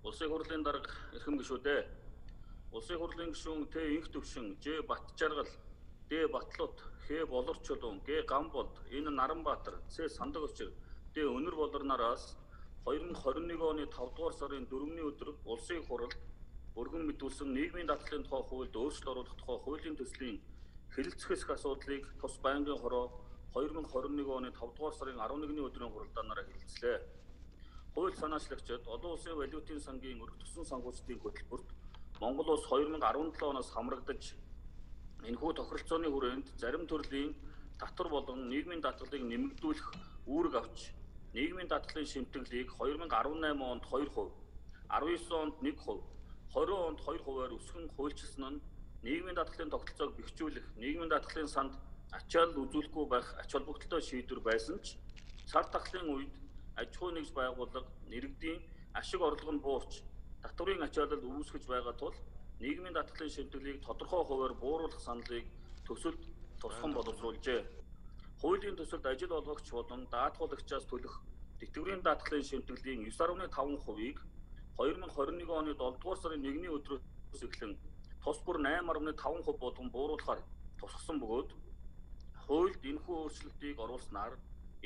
Улсын хурлын дарга эрхэм гишүүдээ Улсын хурлын гишүүн Т. Инх төвшин Ж Батжаргал Д. Батлууд Х. Болорчулуун Г. Гамболд энэ Наранбаатар С Сандаг очир Д. Өнөр болорнараас 2021 оны 5 дугаар сарын 4-ний өдөр улсын хуралд өргөн мэдүүлсэн нийгмийн дадлалын тухай хуульд өөрчлөлт оруулах тухай хуулийн төслийн хэлэлцэх асуудлыг тус байнгын хороо 2021 оны 5 дугаар сарын 11-ний өдрийн хуралдаанаараа хэлэлцлээ. Хууль санаачлагчид олон улсын валютын сангийн тусан санхүүжилтийн хөтөлбөрт Монгол улс 2017 оноос хамрагдаж энэхүү тохиролцооны хүрээнд зарим төрлийн татвар болон нийгмийн даатгалыг нэмэгдүүлэх үүрэг авч нийгмийн даатгалын шимтгэлийг 2018 онд 2%, 19 онд 1%, 20 онд 2%-аар өсгөн хуульчилсан нь нийгмийн даатгалын тогтолцоог бэхжүүлэх, нийгмийн даатгалын санд ачаал үзүүлэхгүй байх ач холбогдолтой шийдвэр байсан ч цар тахлын үед аж ахуй нэгж байгууллага иргэдийн ашиг орлого нь буурч татврын ачаалал үүсгэж байгаа тул нийгмийн даатгалын шимтгэлийг тодорхой хувиар бууруулах саналыг төсөлд тусган боловсруулжээ. Хуулийн төсөлд ажил олгогч болон даатгуулагчаас төлөх тэтгэврийн даатгалын шимтгэлийн 9.5%-ийг 2021 оны 7 дугаар сарын 1-ний өдрөөс эхлэн тус бүр 8.5% болгон бууруулахаар тусгасан бөгөөд хуульд энэхүү өөрчлөлтийг оруулснаар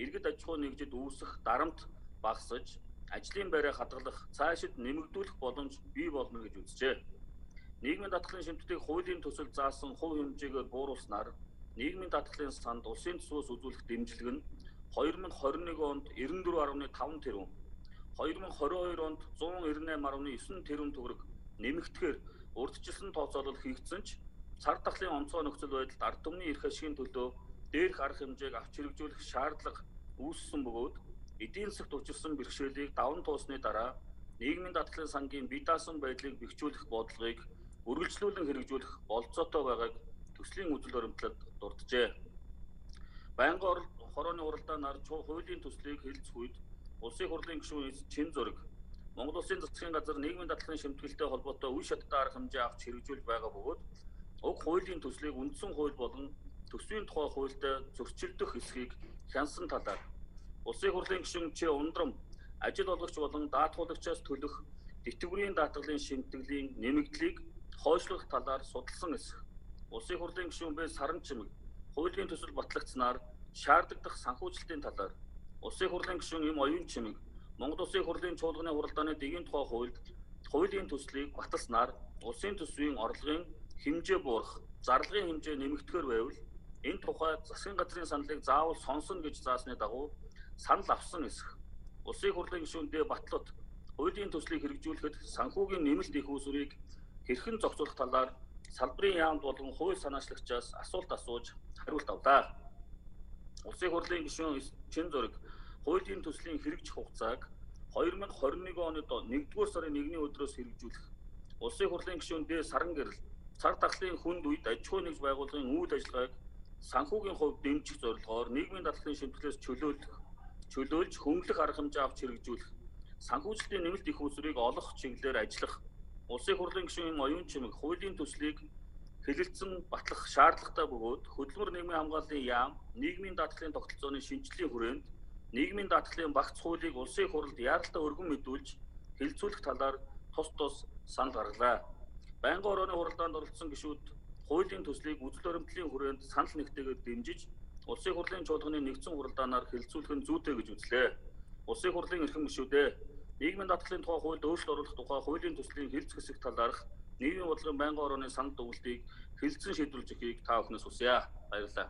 иргэд аж ахуй нэгжид үүсэх дарамт багасж ажлын байраа хадгалах цаашид нэмэгдүүлэх боломж бий болно гэж үзжээ. Нийгмийн даатгалын шимтгэлийг хуулийн төсөл заасан хувь хэмжээгээр бууруулснаар нийгмийн даатгалын санд улсын төсвөөс үзүүлэх дэмжлэг нь 2021 онд 94.5 тэрбум, 2022 онд 198.9 тэрбум төгрөг нэмэгдэхээр урдчилсан тооцоолол хийгдсэн ч цар тахлын онцгой нөхцөл байдалд ард түмний эрх ашигын төлөө дээрх арга хэмжээг авч хэрэгжүүлэх шаардлага үүссэн бөгөөд эдийн засгт учирсан бэрхшээлийг даван туусны дараа нийгмийн даатгалын сангийн бие даасан байдлыг бэхжүүлэх бодлогыг үргэлжлүүлэн хэрэгжүүлэх болцоотой байгааг төслийн үзэл баримтлалд дурджээ. Байнгын хорооны уралдаанаар хуулийн төслийг хэлэлцэх үед улсын хурлын гишүүн чин зураг Монгол Улсын засгийн газар нийгмийн дадлын шимтгэлтэй холбоотой үе шаттай арга хэмжээ авч хэрэгжүүлж байгаа бөгөөд уг хуулийн төслийг үндсэн хууль болон төсвийн тухай хуультай зөрчилдөх хэсгийг хянсан талаар улсын хурлын гишүүн Ч Ундрам ажил олгогч болон даатгуулагчаас төлөх тэтгэврийн даатгалын шимтгэлийн нэмэгдлийг хойшлуулах талаар судалсан эсэх. Улсын хурлын гишүүн Б Саран Чимэг хуулийн төсөл батлагдсанаар шаардлагадах санхүүжилтийн талаар улсын хурлын гишүүн Им Оюун Чимэг Монгол Улсын хурлын чуулганы хуралдааны дэгийн тухай хуульд хуулийн төслийг баталснаар улсын төсвийн орлогын хэмжээ буурах, зарлагын хэмжээ нэмэгдэхээр байвал энэ тухай засгийн газрын саналыг заавал сонсно гэж заасны дагуу санал авсан эсэх улсын хурлын гишүүн Д Батлууд хуулийн төслийг хэрэгжүүлэхэд санхүүгийн нэмэлт их усрыг хэрхэн зохицуулах талаар салбарын яамд болон хууль санаачлагчаас асуулт асууж хариулт авлаа. Улсын хурлын гишүүн Чин зураг хуулийн төслийн хэрэгжих хугацааг 2021 оны 1-р сарын 1-ний өдрөөс хэрэгжүүлэх улсын хурлын гишүүн Д Саран гэрэл цар тахлын хүнд үед аж ахуй нэгж байгууллагын үйл ажиллагааг санхүүгийн хувьд дэмжих зорилгоор нийгмийн дадлын шимтгэлээс чөлөөлөх чөлөөлж хөнгөлөх арга хэмжээ авч хэрэгжүүлэх санхүүжилтийн нэмэлт их усрыг олох чиглэлээр ажиллах улсын хурлын гишүүн оюун чимэг хуулийн төслийг хэлэлцэн батлах шаардлагатай бөгөөд хөдөлмөр нийгмийн хамгааллын яам нийгмийн даатгалын тогтолцооны шинжилгээ хүрээнд нийгмийн даатгалын багц хуулийг улсын хурлд яаралтай өргөн мэдүүлж хэлэлцүүлэх талаар тус тус санал гаргалаа. Байнгын орооны хуралдаанд оролцсон гишүүд хуулийн төслийг үзэл баримтлалын хүрээнд санал нэгтэйгээр дэмжиж улсын хурлын чуулганы нэгдсэн хуралдаанаар хэлэлцүүлэх нь зүйтэй гэж үзлээ. Улсын хурлын эрхэм гишүүдээ нийгмийн даатгалын тухай хуульд өөрчлөлт оруулах тухай хуулийн төслийн хэлэлц хэсэг талаарх нийгмийн бодлогын байнгын орооны санал дүгнэлтийг хэлэлцэн шийдвэрлэж өгөхийг та бүхнээс хүсье. Баярлалаа.